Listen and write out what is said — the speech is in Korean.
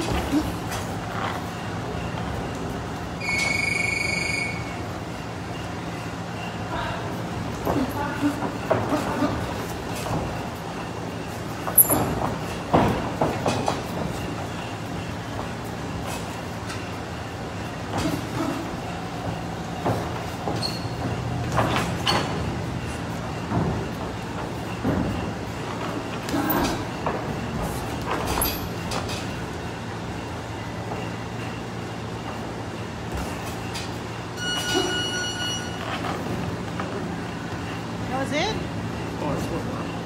Thank you. was it? Or